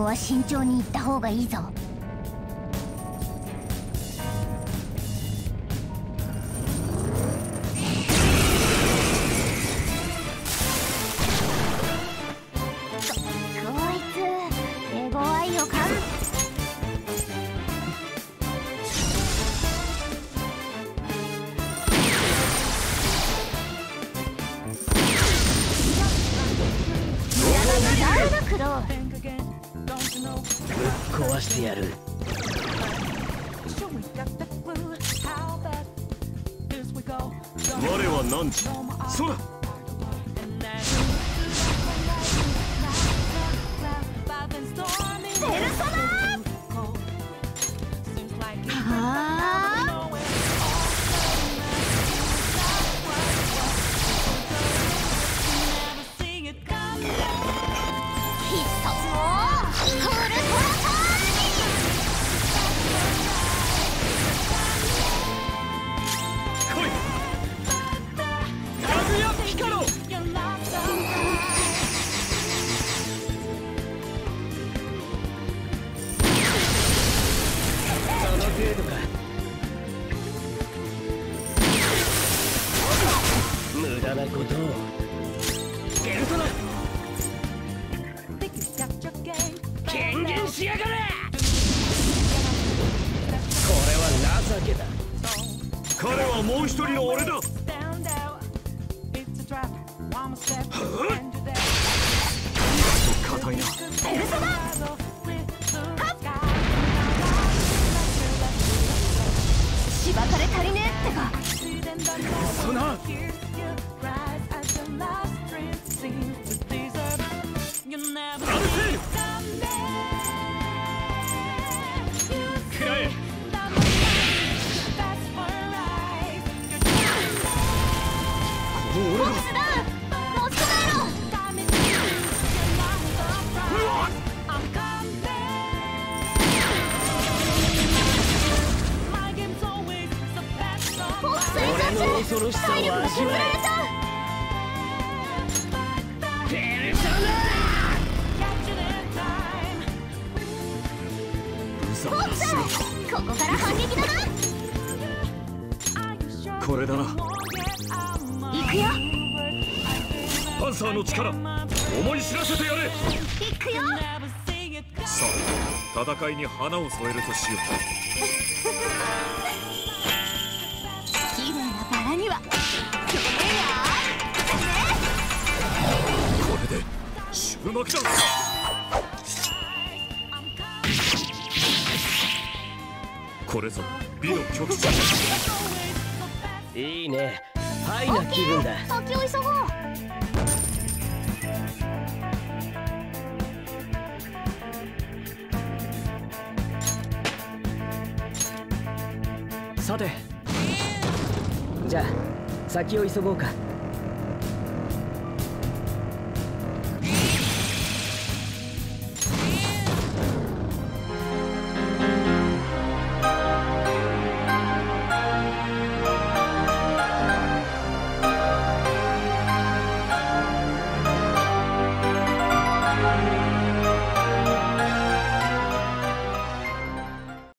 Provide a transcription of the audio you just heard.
こは慎重に行った方がいいぞ壊してやる。我は何時？空。ペルソナ無駄なことを。ゲルトナ権限しやがれこれは情けだ。彼はもう一人の俺だ。硬いしばかれ足りねえってかそな恐ろしさを味わえペルソ無様な姿ここから反撃だなこれだな行くよパンサーの力思い知らせてやれ行くよさあ戦いに花を添えるとしよ綺終幕だこれぞ美の極致いいね。ハイな気分だ。先を急ごうさて。じゃあ先を急ごうか。